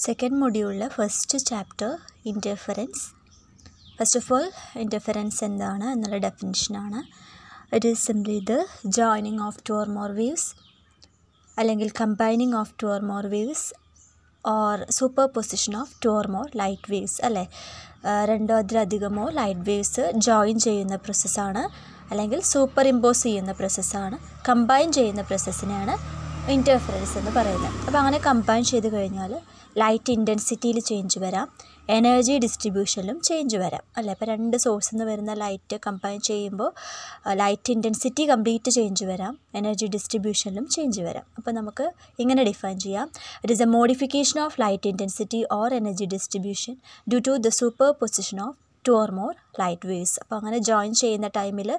Second മൊഡ്യൂളിലെ first chapter interference first of all interference എന്താണ് എന്നുള്ള ഡെഫിനിഷനാണ് it is simply the joining of two or more waves അല്ലെങ്കിൽ combining of two or more waves or superposition of two or more light waves അല്ലേ രണ്ടോ അതിലധികമോ light waves join ചെയ്യുന്ന പ്രോസസ്സാണ് അല്ലെങ്കിൽ super impose ചെയ്യുന്ന പ്രോസസ്സാണ് കമ്പൈൻ ചെയ്യുന്ന പ്രോസസ്സിനെയാണ് ഇന്റർഫറൻസ് എന്ന് പറയുന്നത്. അപ്പോൾ അങ്ങനെ കമ്പൈൻ ചെയ്ത് കഴിഞ്ഞാൽ ലൈറ്റ് ഇന്റൻസിറ്റിയിൽ ചേഞ്ച് വരാം. എനർജി ഡിസ്ട്രിബ്യൂഷനിലും ചേഞ്ച് വരാം. അല്ലേ? അപ്പോൾ രണ്ട് സോഴ്സിൽ നിന്ന് വരുന്ന ലൈറ്റ് കമ്പൈൻ ചെയ്യുമ്പോൾ ലൈറ്റ് ഇന്റൻസിറ്റി കംപ്ലീറ്റ് ചേഞ്ച് വരാം. എനർജി ഡിസ്ട്രിബ്യൂഷനിലും ചേഞ്ച് വരാം. അപ്പോൾ നമുക്ക് ഇങ്ങനെ ഡിഫൈൻ ചെയ്യാം. It is a modification of light intensity or energy distribution due to the superposition of two or more light waves അപ്പോൾ അങ്ങനെ ജോയിൻ ചെയ്യുന്ന ടൈമിൽ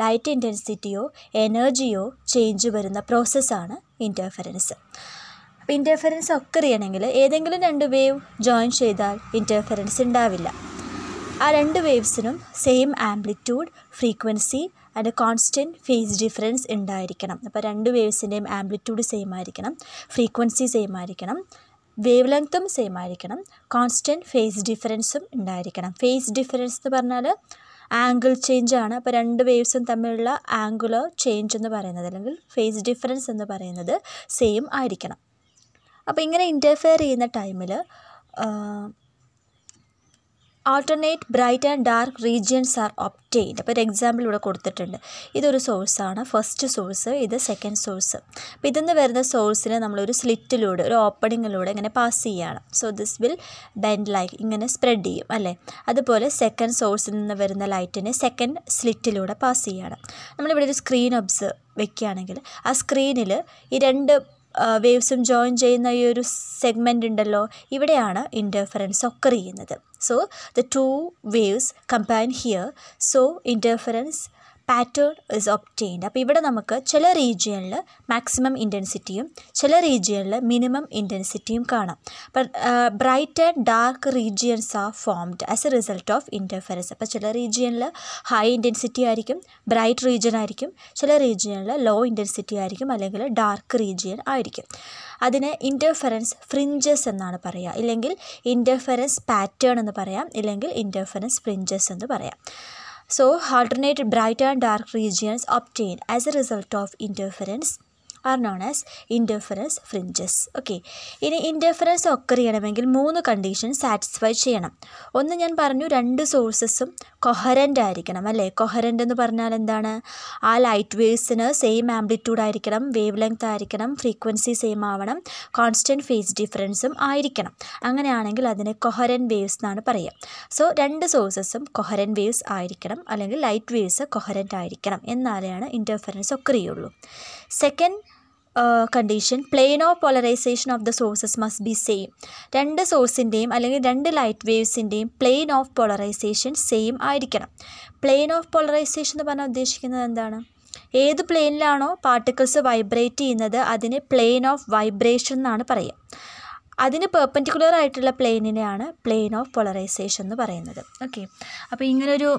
ലൈറ്റ് ഇന്റൻസിറ്റിയോ എനർജിയോ ചേഞ്ച് വരുന്ന പ്രോസസ്സാണ് ഇന്റർഫറൻസ് അപ്പോൾ ഇന്റർഫറൻസ് ഒക്കെ അറിയണമെങ്കിൽ ഏതെങ്കിലും രണ്ട് വേവ് ജോയിൻ ചെയ്താൽ ഇന്റർഫറൻസ് ഉണ്ടാവില്ല ആ രണ്ട് വേവ്സിനും same amplitude frequency and constant phase difference ഉണ്ടായിരിക്കണം അപ്പോൾ രണ്ട് വേവ്സിന്റെയും ആംപ്ലിറ്റ്യൂഡ് സെയിം ആയിരിക്കണം ഫ്രീക്വൻസി സെയിം ആയിരിക്കണം. വേവ് ലെങ്ത്തും സെയിം ആയിരിക്കണം കോൺസ്റ്റന്റ് ഫേസ് ഡിഫറൻസും ഉണ്ടായിരിക്കണം. ഫേസ് ഡിഫറൻസ് എന്ന് പറഞ്ഞാൽ ആംഗിൾ ചേഞ്ച് ആണ്. അപ്പോൾ രണ്ട് വേവ്സും തമ്മിലുള്ള ആംഗുലർ ചേഞ്ച് എന്ന് പറയുന്നത് അല്ലെങ്കിൽ ഫേസ് ഡിഫറൻസ് എന്ന് പറയുന്നത് സെയിം ആയിരിക്കണം. അപ്പോൾ ഇങ്ങനെ ഇന്റർഫെയർ ചെയ്യുന്ന ടൈമിൽ alternate bright and dark regions are obtained അപ്പോൾ ഒരു എക്സാമ്പിൾ ഇവിടെ കൊടുത്തിട്ടുണ്ട്. ഇതൊരു സോഴ്സാണ് ഫസ്റ്റ് സോഴ്സ് ഇത് സെക്കൻഡ് സോഴ്സ് അപ്പോൾ നിന്ന് വരുന്ന സോഴ്സിനെ നമ്മളൊരു സ്ലിറ്റിലൂടെ ഒരു ഓപ്പണിങ്ങിലൂടെ ഇങ്ങനെ പാസ് ചെയ്യുകയാണ് so this will bend like ഇങ്ങനെ സ്പ്രെഡ് ചെയ്യും അല്ലേ? അതുപോലെ സെക്കൻഡ് സോഴ്സിൽ നിന്ന് വരുന്ന ലൈറ്റിനെ സെക്കൻഡ് സ്ലിറ്റിലൂടെ പാസ് ചെയ്യുകയാണ് നമ്മളിവിടെ ഒരു സ്ക്രീൻ ഒബ്സർവ് വെക്കുകയാണെങ്കിൽ ആ സ്ക്രീനിൽ ഈ രണ്ട് വേവ്സും ജോയിൻ ചെയ്യുന്ന ഈ ഒരു സെഗ്മെന്റ് ഉണ്ടല്ലോ ഇവിടെയാണ് ഇന്റർഫറൻസ് ഒക്കർ ചെയ്യുന്നത്. So the two waves combine here so interference pattern is obtained അപ്പോൾ ഇവിടെ നമുക്ക് ചില റീജിയനിൽ മാക്സിമം ഇന്റൻസിറ്റിയും ചില റീജിയനിൽ മിനിമം ഇന്റൻസിറ്റിയും കാണാം. അപ്പം bright and dark regions are formed as a result of interference അപ്പോൾ ചില റീജിയനിൽ ഹൈ ഇന്റൻസിറ്റി ആയിരിക്കും ബ്രൈറ്റ് റീജിയൻ ആയിരിക്കും ചില റീജിയനിൽ ലോ ഇന്റൻസിറ്റി ആയിരിക്കും അല്ലെങ്കിൽ ഡാർക്ക് റീജിയൻ ആയിരിക്കും. അതിന് ഇന്റർഫറൻസ് ഫ്രിഞ്ചസ് എന്നാണ് പറയുക ഇല്ലെങ്കിൽ ഇന്റർഫറൻസ് പാറ്റേൺ എന്ന് പറയാം ഇല്ലെങ്കിൽ ഇന്റർഫറൻസ് ഫ്രിഞ്ചസ് എന്ന് പറയാം. So, alternate bright and dark regions obtained as a result of interference are known as interference fringes okay ഇനി ഇൻഡർഫറൻസ് ഒക്കർ ചെയ്യണമെങ്കിൽ മൂന്ന് കണ്ടീഷൻ സാറ്റിസ്ഫൈ ചെയ്യണം. ഒന്ന് ഞാൻ പറഞ്ഞു രണ്ട് സോഴ്സസും കൊഹറന്റ് ആയിരിക്കണം അല്ലേ? കൊഹറന്റ് എന്ന് പറഞ്ഞാൽ എന്താണ്? ആ ലൈറ്റ് വേവ്സിന് സെയിം ആംപ്ലിറ്റ്യൂഡ് ആയിരിക്കണം വേവ് ലെങ്ത് ആയിരിക്കണം ഫ്രീക്വൻസി സെയിം ആവണം കോൺസ്റ്റന്റ് ഫേസ് ഡിഫറൻസും ആയിരിക്കണം. അങ്ങനെയാണെങ്കിൽ അതിനെ കൊഹറൻ വേവ്സ് എന്നാണ് പറയുക സോ രണ്ട് സോഴ്സസും കൊഹറൻ വേവ്സ് ആയിരിക്കണം അല്ലെങ്കിൽ ലൈറ്റ് വേവ്സ് കൊഹറന്റ് ആയിരിക്കണം എന്നാലാണ് ഇന്റർഫറൻസ് ഒക്കെ ചെയ്യുള്ളൂ. Second condition plane of polarization of the sources must be same രണ്ട് സോഴ്സിന്റെയും അല്ലെങ്കിൽ രണ്ട് ലൈറ്റ് വേവ്സിന്റെയും പ്ലെയിൻ ഓഫ് പോളറൈസേഷൻ സെയിം ആയിരിക്കണം. പ്ലെയിൻ ഓഫ് പോളറൈസേഷൻ എന്ന് പറഞ്ഞാൽ ഉദ്ദേശിക്കുന്നത് എന്താണ്? ഏത് പ്ലെയിനിലാണോ പാർട്ടിക്കിൾസ് വൈബ്രേറ്റ് ചെയ്യുന്നത് അതിന് പ്ലെയിൻ ഓഫ് വൈബ്രേഷൻ എന്നാണ് പറയുക. അതിന് പെർപ്പൻഡിക്കുലർ ആയിട്ടുള്ള പ്ലെയിനിനെയാണ് പ്ലെയിൻ ഓഫ് പോളറൈസേഷൻ എന്ന് പറയുന്നത്. ഓക്കെ അപ്പോൾ ഇങ്ങനൊരു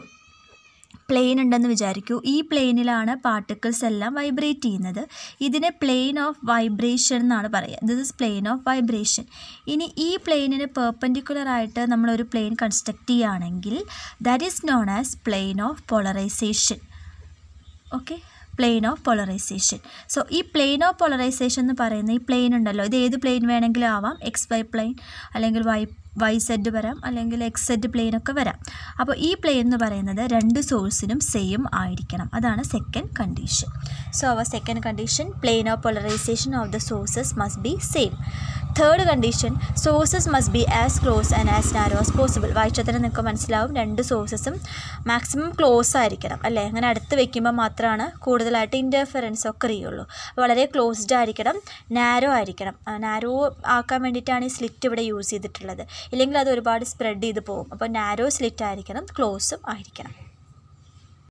പ്ലെയിൻ ഉണ്ടെന്ന് വിചാരിക്കൂ. ഈ പ്ലെയിനിലാണ് പാർട്ടിക്കിൾസ് എല്ലാം വൈബ്രേറ്റ് ചെയ്യുന്നത്. ഇതിനെ പ്ലെയിൻ ഓഫ് വൈബ്രേഷൻ എന്നാണ് പറയുക. This is plane of vibration ഇനി ഈ പ്ലെയിനിന് പെർപ്പൻഡിക്കുലർ ആയിട്ട് നമ്മളൊരു പ്ലെയിൻ കൺസ്ട്രക്ട് ചെയ്യുകയാണെങ്കിൽ that is known as plane of polarization okay plane of polarization so ഈ പ്ലെയിൻ ഓഫ് പോളറൈസേഷൻ എന്ന് പറയുന്ന ഈ പ്ലെയിൻ ഉണ്ടല്ലോ ഇത് ഏത് പ്ലെയിൻ വേണമെങ്കിലും ആവാം എക്സ് വൈ പ്ലെയിൻ അല്ലെങ്കിൽ വൈ വൈ സെഡ് വരാം അല്ലെങ്കിൽ എക്സ് സെഡ് പ്ലെയിൻ ഒക്കെ വരാം. അപ്പോൾ ഈ പ്ലെയിൻ എന്ന് പറയുന്നത് രണ്ട് സോഴ്സിനും സെയിം ആയിരിക്കണം. അതാണ് second condition so our second condition plane of polarization of the sources must be same third condition sources must be as close and as narrow as possible വായിച്ചതിന് നിങ്ങൾക്ക് മനസ്സിലാവും. രണ്ട് സോഴ്സസും മാക്സിമം ക്ലോസ് ആയിരിക്കണം അല്ലേ? അങ്ങനെ അടുത്ത് വെക്കുമ്പോൾ മാത്രമാണ് കൂടുതലായിട്ട് ഇന്റർഫറൻസ് ഒക്കെ അറിയുള്ളൂ. വളരെ ക്ലോസ്ഡ് ആയിരിക്കണം നാരോ ആയിരിക്കണം. നാരോ ആക്കാൻ വേണ്ടിയിട്ടാണ് ഈ സ്ലിറ്റ് ഇവിടെ യൂസ് ചെയ്തിട്ടുള്ളത്. ഇല്ലെങ്കിൽ അത് ഒരുപാട് സ്പ്രെഡ് ചെയ്ത് പോകും. അപ്പോൾ നാരോ സ്ലിറ്റ് ആയിരിക്കണം ക്ലോസും ആയിരിക്കണം.